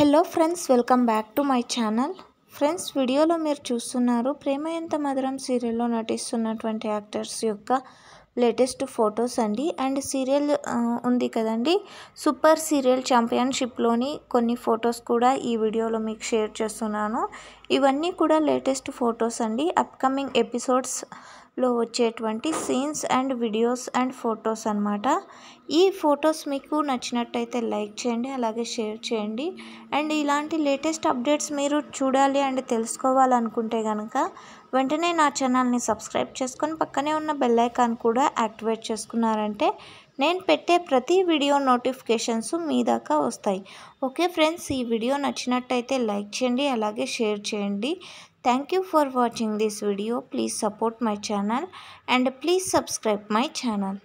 Hello friends welcome back to my channel. Friends వీడియోలో మీరు చూస్తున్నారు ప్రేమ ఎంత మధురం సీరియల్లో నటిస్తున్నటువంటి యాక్టర్స్ యొక్క లేటెస్ట్ ఫొటోస్ అండి. అండ్ సీరియల్ ఉంది కదండి సూపర్ సీరియల్ ఛాంపియన్షిప్లోని కొన్ని ఫొటోస్ కూడా ఈ వీడియోలో మీకు షేర్ చేస్తున్నాను. ఇవన్నీ కూడా లేటెస్ట్ ఫొటోస్ అండి. అప్కమింగ్ ఎపిసోడ్స్ లో వచ్చేటువంటి scenes and videos and photos అన్నమాట. ఈ ఫొటోస్ మీకు నచ్చినట్టయితే లైక్ చేయండి అలాగే షేర్ చేయండి. అండ్ ఇలాంటి లేటెస్ట్ అప్డేట్స్ మీరు చూడాలి అండ్ తెలుసుకోవాలనుకుంటే కనుక వెంటనే నా ఛానల్ని సబ్స్క్రైబ్ చేసుకొని పక్కనే ఉన్న బెల్ ఐకాన్ కూడా యాక్టివేట్ చేసుకున్నారంటే నేను పెట్టే ప్రతి వీడియో నోటిఫికేషన్స్ మీ దాకా వస్తాయి. ఓకే ఫ్రెండ్స్ ఈ వీడియో నచ్చినట్టయితే లైక్ చేయండి అలాగే షేర్ చేయండి. Thank you for watching this video. Please support my channel and please subscribe my channel.